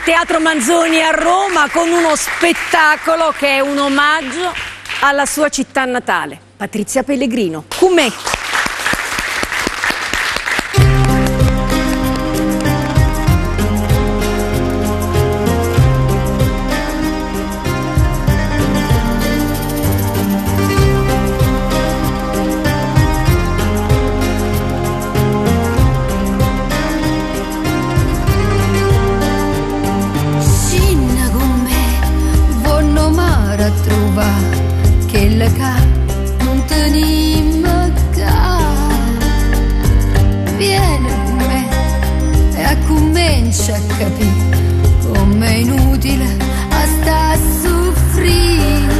al Teatro Manzoni a Roma con uno spettacolo che è un omaggio alla sua città natale, Patrizia Pellegrino. Cumè. Comincia a capire come è inutile a sta a soffrire.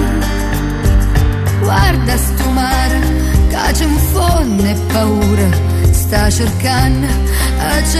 Guarda sto mare che ci infonde paura, sta cercando a ci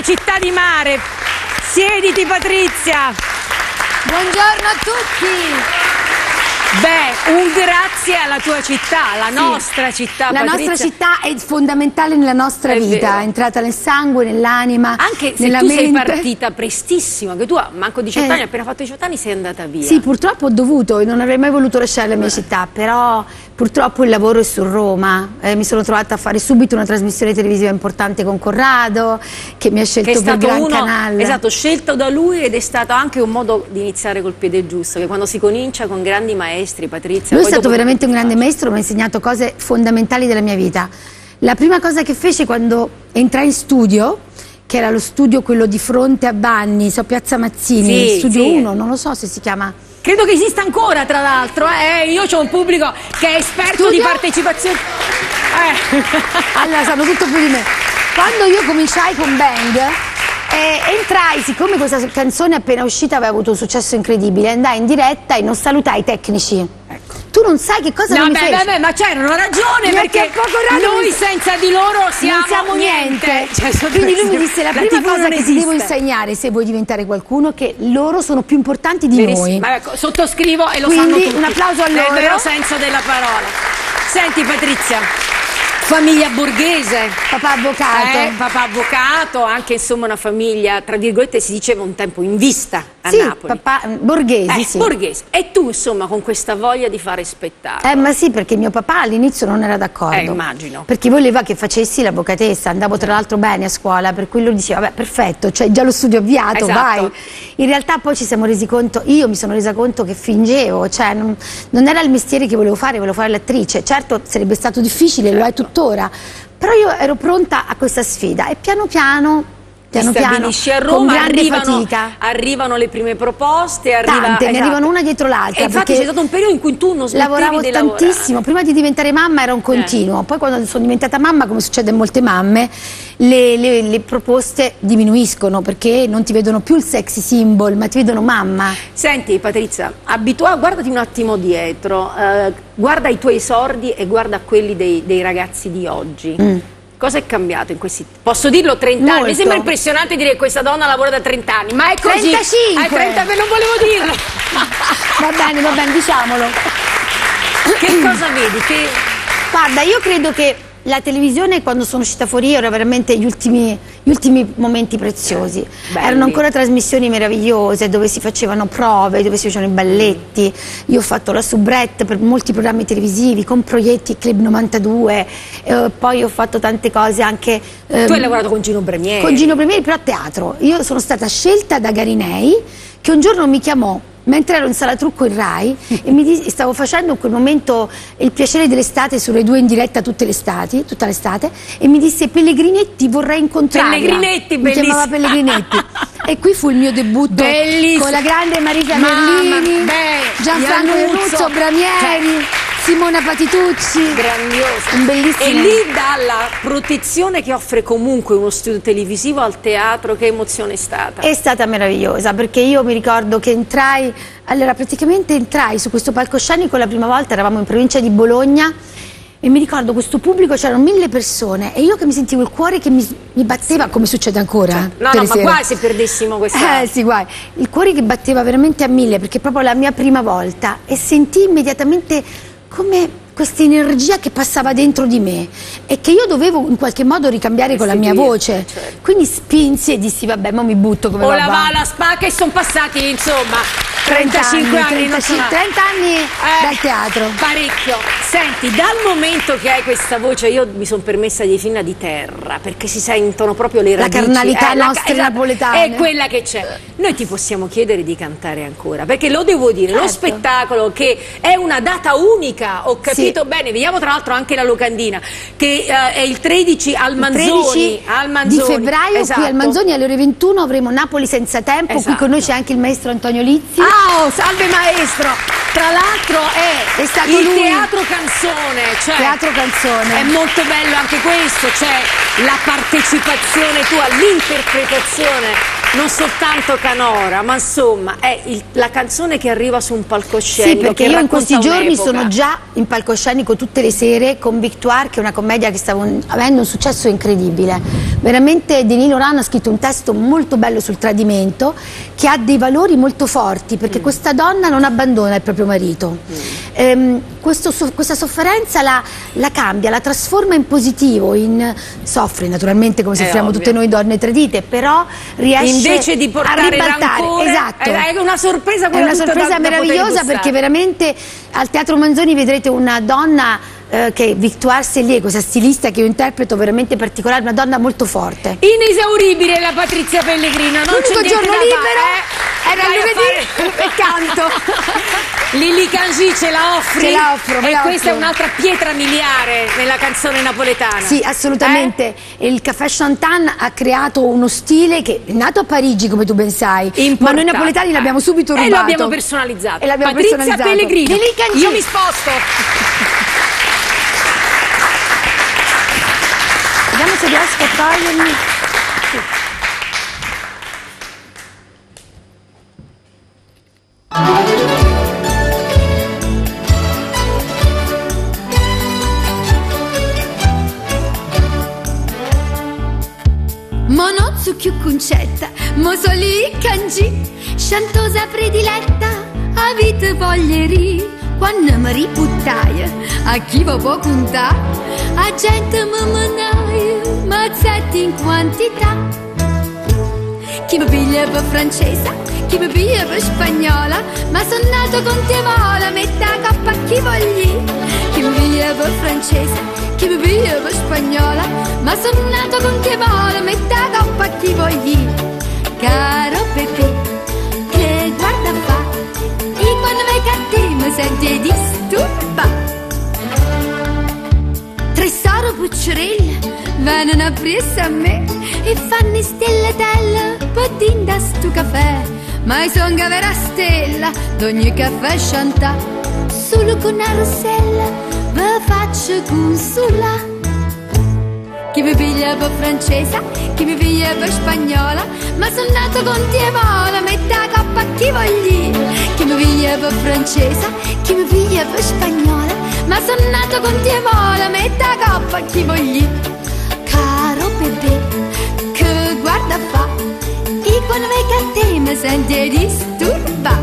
una città di mare. Siediti Patrizia. Buongiorno a tutti! Beh, un grazie alla tua città, alla nostra città. La Patrizia. nostra città è fondamentale nella nostra È vita, vero. è entrata nel sangue, nell'anima, Anche se nella tu sei mente. partita prestissimo, che tu a manco 18 Eh. anni, appena fatto 18 anni sei andata via. Sì, purtroppo ho dovuto, non avrei mai voluto lasciare la mia città, però purtroppo il lavoro è su Roma. Eh, mi sono trovata a fare subito una trasmissione televisiva importante con Corrado, che mi ha scelto che per Gran uno Canale. esatto, scelto da lui ed è stato anche un modo di iniziare col piede giusto, che quando si comincia con grandi maestri, Patrizia. Lui è stato veramente un grande maestro, mi ha insegnato cose fondamentali della mia vita. La prima cosa che fece quando entrai in studio, che era lo studio quello di fronte a Banni, so Piazza Mazzini, Sì, studio sì. 1, non lo so se si chiama. Credo che esista ancora, tra l'altro. Eh, io ho un pubblico che è esperto Studio? di partecipazione. Eh. Allora, sanno tutto più di me. Quando io cominciai con Bang, eh, entrai, siccome questa canzone appena uscita aveva avuto un successo incredibile, andai in diretta e non salutai i tecnici. Tu tu non sai che cosa No, non mi beh, fai. vabbè, ma c'erano ragione Perché perché, poco noi mi- senza di loro siamo, non siamo niente. Cioè, sotto Quindi lui mi disse la, la prima cosa che ti esiste. devo insegnare se vuoi diventare qualcuno che loro sono più importanti di Verissimo. noi. Ma ecco, sottoscrivo e lo Quindi, sanno tutti. un applauso a Nel loro. vero senso della parola. Senti Patrizia, famiglia borghese. Papà avvocato. Eh, papà avvocato, anche insomma una famiglia, tra virgolette si diceva un tempo in vista a sì, Napoli. papà mm, borghesi, Eh, sì. borghese. E tu insomma con questa voglia di fare spettacolo. Eh, ma sì, perché mio papà all'inizio non era d'accordo. Eh, immagino. Perché voleva che facessi l'avvocatessa, andavo tra l'altro bene a scuola, per cui lui diceva, vabbè, perfetto, cioè già lo studio avviato, Esatto. vai. In realtà poi ci siamo resi conto, io mi sono resa conto che fingevo, cioè non, non era il mestiere che volevo fare, volevo fare l'attrice. Certo sarebbe stato difficile, lo è Certo. tuttora, però io ero pronta a questa sfida e piano piano, piano piano, a Roma, grande arrivano, fatica. arrivano le prime proposte, arriva, Tante, ne esatto. arrivano una dietro l'altra, infatti c'è stato un periodo in cui tu non smettevi Lavoravo di tantissimo, lavorare. prima di diventare mamma era un continuo, poi quando sono diventata mamma, come succede a molte mamme, le, le- le proposte diminuiscono perché non ti vedono più il sexy symbol, ma ti vedono mamma. Senti Patrizia, abitua- guardati un attimo dietro, eh, guarda i tuoi esordi e guarda quelli dei, dei ragazzi di oggi. Cosa è cambiato in questi... Posso dirlo 30 anni? Mi Molto. sembra impressionante dire che questa donna lavora da 30 anni, ma è così. 35. Hai 30 non volevo dirlo. Va bene, va bene, diciamolo. che cosa vedi? Che... Guarda, io credo che la televisione quando sono uscita fuori era veramente gli ultimi, gli ultimi momenti preziosi. Belli. Erano ancora trasmissioni meravigliose dove si facevano prove, dove si facevano i balletti. Io ho fatto la soubrette per molti programmi televisivi con proietti Club 92, eh, poi ho fatto tante cose anche... ehm, Tu hai lavorato con Gino Bremieri. con Gino Premieri però a teatro. Io sono stata scelta da Garinei che un giorno mi chiamò mentre ero in sala trucco in Rai e mi stavo facendo in quel momento il piacere dell'estate sulle due in diretta tutte le estati, tutta l'estate e mi disse Pellegrinetti vorrei incontrarla. Pellegrinetti, mi chiamava bellissimo. Pellegrinetti. e qui fu il mio debutto Bellissimo. con la grande Marisa Merlini, Gianfranco Iannuzzo. Iannuzzo, Bramieri, Simona Patitucci. grandioso. Un bellissimo. E lì dalla protezione che offre comunque uno studio televisivo al teatro, che emozione è stata? È stata meravigliosa perché io mi ricordo che entrai, allora praticamente entrai su questo palcoscenico la prima volta, eravamo in provincia di Bologna e mi ricordo questo pubblico, c'erano mille persone e io che mi sentivo il cuore che mi, mi batteva come succede ancora. No, tutte no, le ma sere. qua se perdessimo questa... Eh sì, guai, il cuore che batteva veramente a mille perché proprio la mia prima volta e sentii immediatamente come questa energia che passava dentro di me e che io dovevo in qualche modo ricambiare con la mia voce. certo. Quindi spinsi e dissi vabbè, ma mi butto come O la va. alla spacca e sono passati insomma 30 35 anni, non 35, sono- 30 anni Eh, dal teatro. Parecchio. Senti, dal momento che hai questa voce, io mi sono permessa di definirla di terra, perché si sentono proprio le La radici. carnalità la- nostre esatto, napoletane. È quella che c'è. Noi ti possiamo chiedere di cantare ancora, perché lo devo dire, lo Certo. spettacolo che è una data unica, ho capito Sì. bene, vediamo tra l'altro anche la locandina, che eh, è il 13 al Il Manzoni. 13 al di Manzoni. febbraio Esatto. qui al Manzoni alle ore 21 avremo Napoli senza tempo, qui Esatto. con noi c'è anche il maestro Antonio Lizzi. Ah, oh, salve maestro! Tra l'altro è, È stato il lui. teatro canzone, cioè Teatro canzone. è molto bello anche questo, cioè la partecipazione tua, l'interpretazione, non soltanto canora, ma insomma è il- la canzone che arriva su un palcoscenico. Sì, perché io in questi giorni sono già in palcoscenico tutte le sere con Victoire, che è una commedia che sta avendo un successo incredibile. Veramente Denis Laurent ha scritto un testo molto bello sul tradimento che ha dei valori molto forti, perché Mm. questa donna non abbandona il proprio marito. Ehm, questo so- questa sofferenza la, la cambia, la trasforma in positivo, in soffre naturalmente come È soffriamo ovvio. tutte noi donne tradite, però riesce Invece di a portare ribaltare. rancore, esatto. è una sorpresa È quella una tutta sorpresa da- da meravigliosa gustare. perché veramente al Teatro Manzoni vedrete una donna eh, che Victoire Sellier, questa stilista che io interpreto veramente particolare, una donna molto forte. Inesauribile la Patrizia Pellegrino, non L'unico giorno libero eh. era lunedì e canto. Lili Cangi ce la offri? Ce la offro, E la questa offro. è un'altra pietra miliare nella canzone napoletana. Sì, assolutamente. Eh? Il Café Chantan ha creato uno stile che è nato a Parigi, come tu ben sai, ma noi Importante. napoletani l'abbiamo subito rubato. E lo abbiamo personalizzato. E l'abbiamo Patrizia personalizzato. Pellegrino. Lili Cangi. Io mi sposto. Vediamo se riesco a togliermi. Monozzo più concetta, Mosoli cangi, Sciantosa prediletta, a vite voglierie quando mi riputtaia, a chi vi può contare, a gente mi manaia, mazzetti in quantità. Chi mi piglia per francese, chi mi piglia per spagnola, ma son nato con te vola, metta coppa chi vogli. Chi mi piglia per francese, chi mi piglia per spagnola, ma son nato con te vola, metta coppa chi vogli. Caro Pepe, a te mi senti disturba. Tre soro pucciarelle vengono a presa a me e fanno stellatella pudding da sto caffè. Ma son vera stella d'ogni caffè chantà. Solo con una rossella ve faccio consolare. Chi mi piglia per francese, chi mi piglia per spagnola, ma son nato con te vola, metta coppa chi vogli. Chi mi piglia per francese, chi mi piglia per spagnola, ma son nato con te vola, metta coppa chi vogli. Caro bebè, che guarda fa, e quando vai a te mi senti disturba.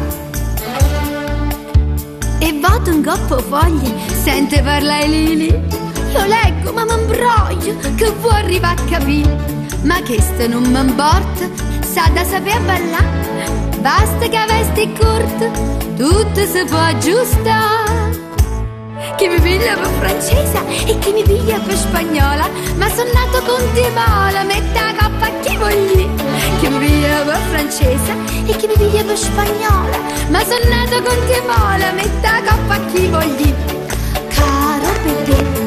E vado un coppo foglie, sente parlare Lili. Io leggo ma mi imbroglio, che vuoi arrivare a capire. Ma che sto non mi importa, sa da sapere ballare. Basta che vesti corta, tutto si può aggiustare. Chi mi piglia per francese e chi mi piglia per spagnola, ma son nato con te mola, metta coppa chi vogli. Chi mi piglia per francese e chi mi piglia per spagnola, ma son nato con te mola, metta coppa chi vogli. Caro bebè,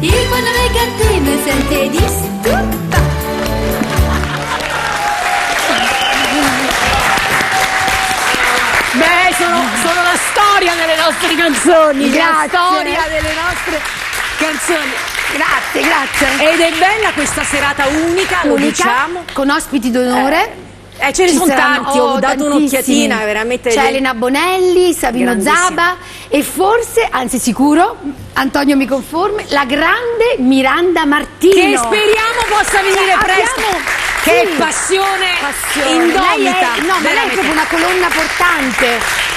a te mi sente disturba. Beh, sono, sono la storia delle nostre canzoni, la Grazie. storia delle nostre canzoni. Grazie, grazie. Ed è bella questa serata unica, lo Unica, diciamo. con ospiti d'onore. Eh, ce ne sono tanti, ho dato un'occhiatina, veramente. C'è Elena Bonelli, Savino. Zaba e forse, anzi sicuro, Antonio mi conformi, la grande Miranda Martino. Che speriamo possa venire Cioè, presto. abbiamo- Che sì, passione, passione. indomita. Lei è, no, ma lei è proprio una colonna portante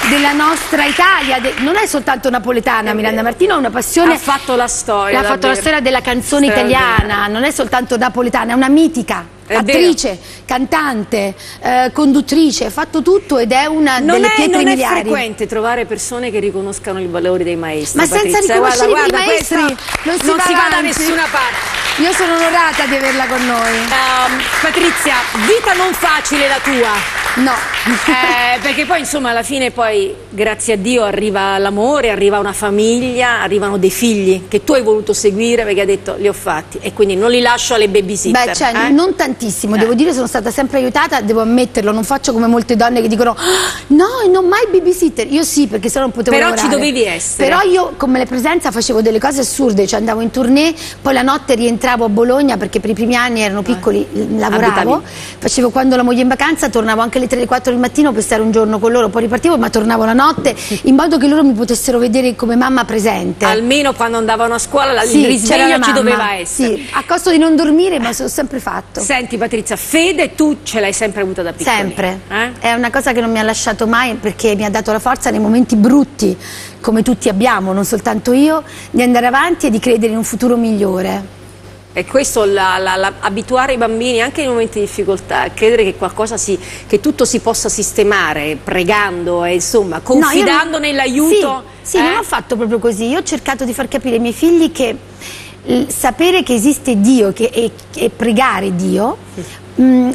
della nostra Italia. de- non è soltanto napoletana, Miranda Martino ha una passione. Ha fatto la storia. Ha fatto la storia della canzone Straordinaria. italiana, non è soltanto napoletana, è una mitica. È attrice, cantante, eh, conduttrice, ha fatto tutto ed è una Non delle è, pietre non è miliari. frequente trovare persone che riconoscano il valore dei maestri. Ma senza Patrizia. riconoscere Guarda, i guarda, maestri questa non si non va si va da nessuna parte. Io sono onorata di averla con noi. Ehm, Patrizia, vita non facile la tua. No. Eh, perché poi insomma alla fine poi grazie a Dio arriva l'amore, arriva una famiglia, arrivano dei figli che tu hai voluto seguire perché hai detto li ho fatti e quindi non li lascio alle babysitter. Beh, cioè, eh? non tantissimo, Eh. devo dire, sono stata sempre aiutata, devo ammetterlo, non faccio come molte donne che dicono "Ah, no, non mai babysitter. Io sì, perché sennò non potevo Però lavorare. ci dovevi essere. Però io come le presenza facevo delle cose assurde, cioè andavo in tournée, poi la notte rientravo a Bologna perché per i primi anni erano piccoli, l- lavoravo, Abitavi. facevo quando la moglie in vacanza, tornavo anche alle 3 alle 4 del mattino per stare un giorno con loro, poi ripartivo ma tornavo la notte in modo che loro mi potessero vedere come mamma presente. Almeno quando andavano a scuola la- Sì, il risveglio ci doveva essere. Sì, a costo di non dormire, ma l'ho sempre fatto. Senti Patrizia, fede tu ce l'hai sempre avuta da piccola. Sempre. Eh? È una cosa che non mi ha lasciato mai perché mi ha dato la forza nei momenti brutti, come tutti abbiamo, non soltanto io, di andare avanti e di credere in un futuro migliore. E questo, la- la- la- abituare i bambini anche nei momenti di difficoltà, a credere che, qualcosa si, che tutto si possa sistemare, pregando e insomma, No, confidando non- nell'aiuto. Sì, sì, eh? non ho fatto proprio così. Io ho cercato di far capire ai miei figli che sapere che esiste Dio che- e, e pregare Dio, mh,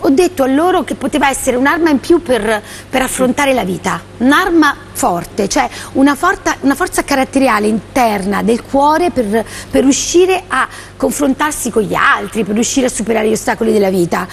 ho, detto a loro che poteva essere un'arma in più per, per affrontare la vita, un'arma forte, cioè una, forta- una forza caratteriale interna del cuore per, per riuscire a confrontarsi con gli altri, per riuscire a superare gli ostacoli della vita.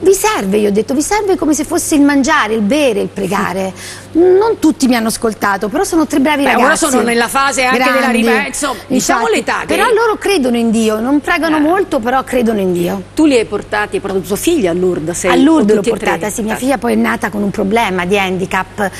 Vi serve, io ho detto, vi serve come se fosse il mangiare, il bere, il pregare. Non tutti mi hanno ascoltato, però sono tre bravi Beh, ora ragazzi. sono nella fase anche della grandi. ribe- insomma, diciamo Infatti, l'età che- Però loro credono in Dio, non pregano Eh. molto, però credono in Dio. Tu li hai portati, hai portato tua figlia a Lourdes? sei- a Lourdes l'ho portata, sì, mia Eh. figlia poi è nata con un problema di handicap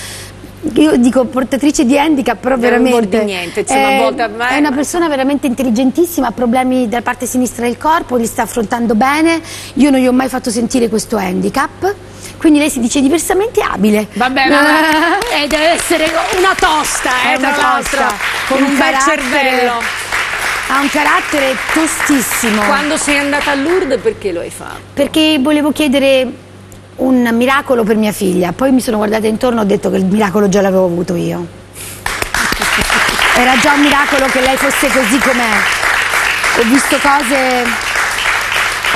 io dico portatrice di handicap, però veramente niente, è, a volte a me- è una persona veramente intelligentissima, ha problemi dalla parte sinistra del corpo, li sta affrontando bene. Io non gli ho mai fatto sentire questo handicap. Quindi lei si dice diversamente abile. Vabbè, ma eh, deve essere una tosta, eh, È una tra l'altro, tosta, con un, bel carattere- cervello. Ha un carattere tostissimo. Quando sei andata a Lourdes perché lo hai fatto? Perché volevo chiedere un miracolo per mia figlia, poi mi sono guardata intorno e ho detto che il miracolo già l'avevo avuto io. Era già un miracolo che lei fosse così com'è. Ho visto cose,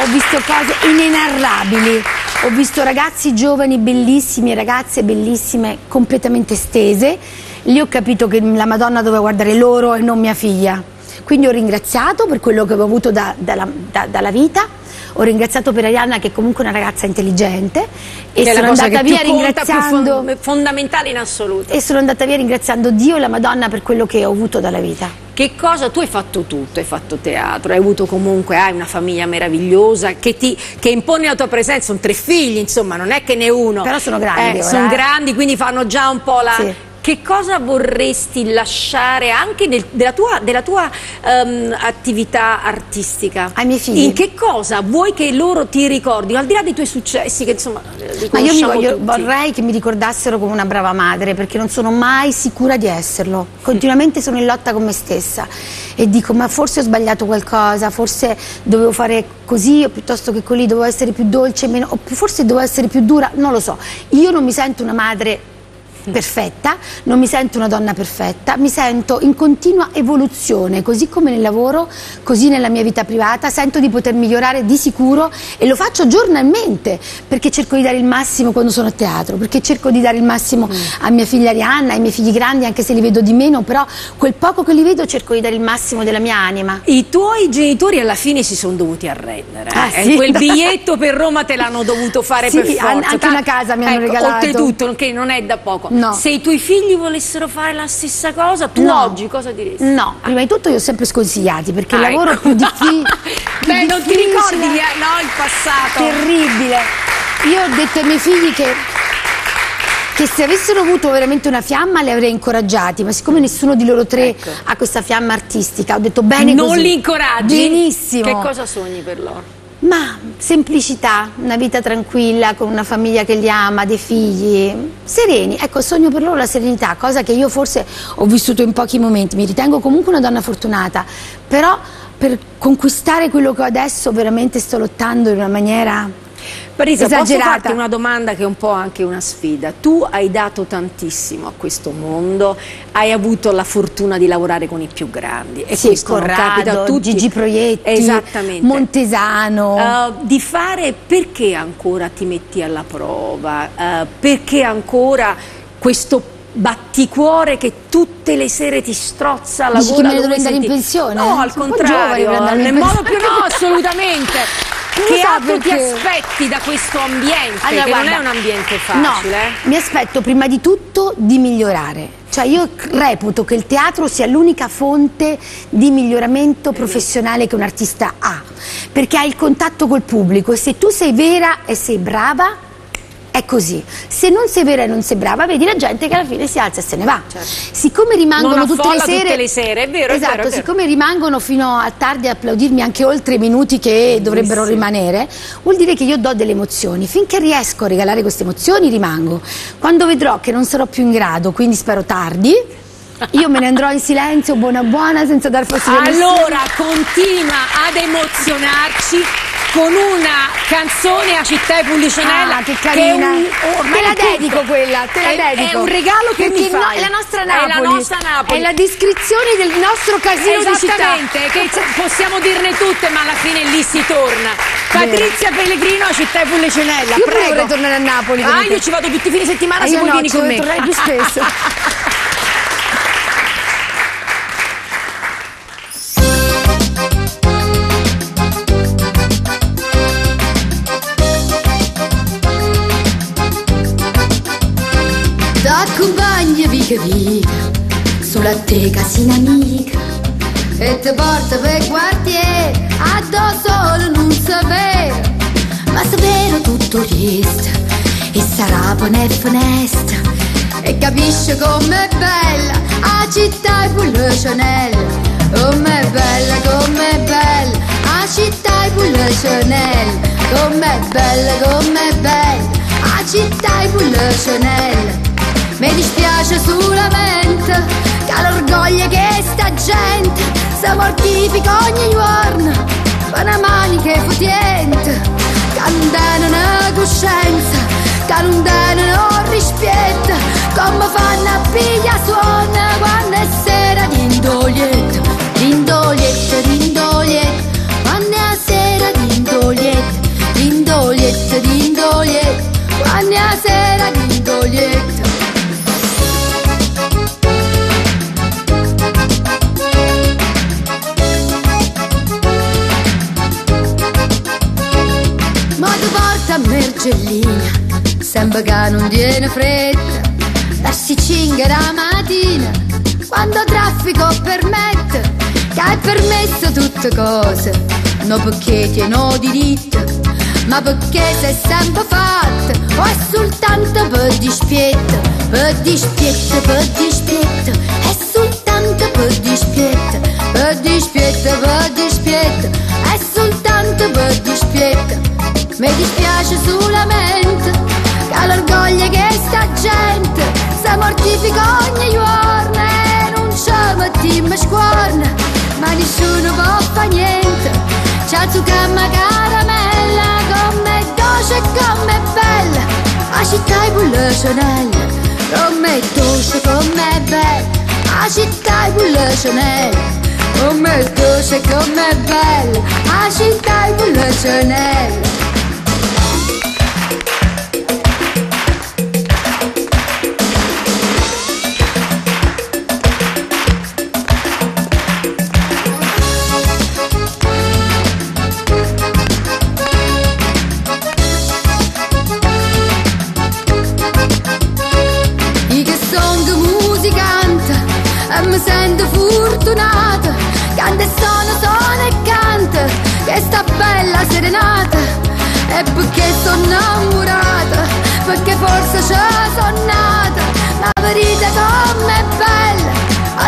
ho visto cose inenarrabili. Ho visto ragazzi giovani bellissimi ragazze bellissime completamente stese. Lì ho capito che la Madonna doveva guardare loro e non mia figlia. Quindi ho ringraziato per quello che avevo avuto da- dalla, da- dalla vita, ho ringraziato per Arianna che è comunque una ragazza intelligente e sono andata via conta, ringraziando fon- fondamentale in assoluto. e sono andata via ringraziando Dio e la Madonna per quello che ho avuto dalla vita. Che cosa? Tu hai fatto tutto, hai fatto teatro, hai avuto comunque, hai una famiglia meravigliosa che, ti, che impone la tua presenza, sono tre figli, insomma, non è che ne uno. Però sono grandi ora, sono eh. grandi, quindi fanno già un po' la... Sì. Che cosa vorresti lasciare anche del- della tua, della tua ehm, attività artistica? Ai miei figli. In che cosa vuoi che loro ti ricordino, al di là dei tuoi successi, che insomma eh, li Ma io voglio- vorrei che mi ricordassero come una brava madre perché non sono mai sicura di esserlo. Continuamente sono in lotta con me stessa e dico ma forse ho sbagliato qualcosa, forse dovevo fare così o piuttosto che così, dovevo essere più dolce, meno, o forse dovevo essere più dura, non lo so. Io non mi sento una madre perfetta, non mi sento una donna perfetta, mi sento in continua evoluzione, così come nel lavoro, così nella mia vita privata, sento di poter migliorare di sicuro e lo faccio giornalmente perché cerco di dare il massimo quando sono a teatro, perché cerco di dare il massimo a mia figlia Arianna, ai miei figli grandi, anche se li vedo di meno, però quel poco che li vedo cerco di dare il massimo della mia anima. I tuoi genitori alla fine si sono dovuti arrendere. Ah, eh. sì? Quel biglietto per Roma te l'hanno dovuto fare Sì, per forza. an- anche una casa mi hanno Ecco, regalato. Oltretutto, che non è da poco. No. Se i tuoi figli volessero fare la stessa cosa, tu No. oggi cosa diresti? No, prima di tutto io ho sempre sconsigliati perché il Ah, lavoro ecco. più, diffi- più Beh, non ti difficile- ricordi di- no, il passato? terribile. Io ho detto ai miei figli che, che se avessero avuto veramente una fiamma li avrei incoraggiati, ma siccome nessuno di loro tre Ecco. ha questa fiamma artistica, ho detto bene non così. li incoraggi? Benissimo. Che cosa sogni per loro? Ma semplicità, una vita tranquilla, con una famiglia che li ama, dei figli, sereni. Ecco, sogno per loro la serenità, cosa che io forse ho vissuto in pochi momenti. Mi ritengo comunque una donna fortunata, però per conquistare quello che ho adesso veramente sto lottando in una maniera Parisa, posso esagerata. farti una domanda che è un po' anche una sfida? Tu hai dato tantissimo a questo mondo, hai avuto la fortuna di lavorare con i più grandi e Sì, questo non capita a Corrado, tutti. Gigi Proietti. Montesano. Uh, di fare perché ancora ti metti alla prova, Uh, perché ancora questo batticuore che tutte le sere ti strozza la Dici che gola me ne dovrei andare in pensione? no al contrario nel modo più no assolutamente che so altro ti perché. aspetti da questo ambiente Allora, che non guarda, è un ambiente facile eh? No, mi aspetto prima di tutto di migliorare. Cioè io reputo che il teatro sia l'unica fonte di miglioramento professionale che un artista ha, perché hai il contatto col pubblico e se tu sei vera e sei brava è così. Se non sei vera e non sei brava, vedi la gente che alla fine si alza e se ne va. Siccome rimangono tutte le sere tutte le sere, è vero, è Esatto, vero, è vero. siccome rimangono fino a tardi a applaudirmi anche oltre i minuti che dovrebbero rimanere, vuol dire che io do delle emozioni. Finché riesco a regalare queste emozioni rimango. Quando vedrò che non sarò più in grado, quindi spero tardi, io me ne andrò in silenzio, buona buona, senza dar fastidio. Allora continua ad emozionarci con una canzone a Città e Pullicinella Ah, che è carina. un- ormai te la è dedico quella, te la È- dedico. È un regalo che Perché mi no- fai. è la nostra È Napoli. la nostra Napoli. È la descrizione del nostro casino di città. Esattamente, che possiamo dirne tutte, ma alla fine lì si torna. Patrizia Pellegrino a Città e Pullicinella, Io prego. vorrei tornare a Napoli. Ah, io ci vado tutti i fine settimana, Ah, se io vuoi no, vieni con me. tornerei più spesso. Vica vica sulla te casina amica e ti porta per quartiere addosso non sapere. Ma sapere tutto resta e sarà buona e funesta e capisce com'è bella la città è pure Chanel com'è bella com'è bella la città è pure Chanel com'è bella com'è bella la città è pure Chanel mi dispiace solamente che l'orgoglio che sta gente si mortifica ogni giorno per una manica futiente che non danno una coscienza che non rispetto come fanno a piglia suona quando è sera d'indoglietto d'indoglietto d'indoglietto che non tiene fretta, darsi cinga la mattina, quando traffico permette, che è permesso tutte cose, non perché tieno diritto, ma perché sei sempre fatta, o è soltanto per dispietto, per dispietto, per dispietto, è soltanto per dispietto, per dispietto, per dispietto, è soltanto per dispietto. Mi dispiace solamente che l'orgoglio che sta gente si mortifica ogni giorno non c'è mattina scuorna, ma nessuno può fa niente. C'è tu camma caramella, come dolce come bella, la città è pure Chanel, come dolce, come bella, la città è pure Chanel. Come dolce, come bella, la città è pure Chanel.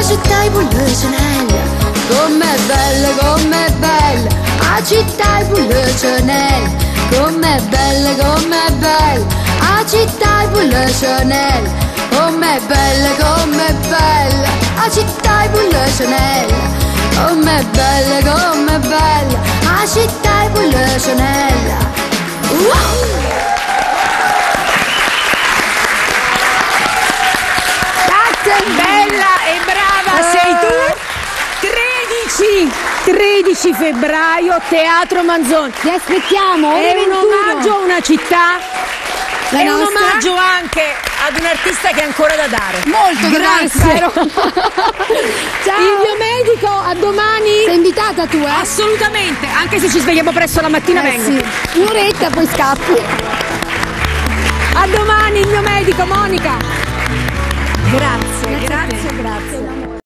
Città pure Chanel Com'è bella, com'è bella, la città pure Chanel Com'è bella, com'è bella, la città pure Chanel Com'è bella, com'è bella, la città pure Chanel Com'è bella, com'è bella, la città pure Chanel Wow! Grazie, bella e brava sei tu. 13, 13 febbraio, Teatro Manzoni. Ti aspettiamo, È un 21. omaggio a una città. La è un nostra? omaggio anche ad un artista che ha ancora da dare. Molto Grazie. Ciao. Il mio medico, a domani. Sei invitata tu, eh? Assolutamente, anche se ci svegliamo presto la mattina Eh vengo. sì. Un'oretta poi scappi. A domani il mio medico, Monica. Grazie, grazie, grazie.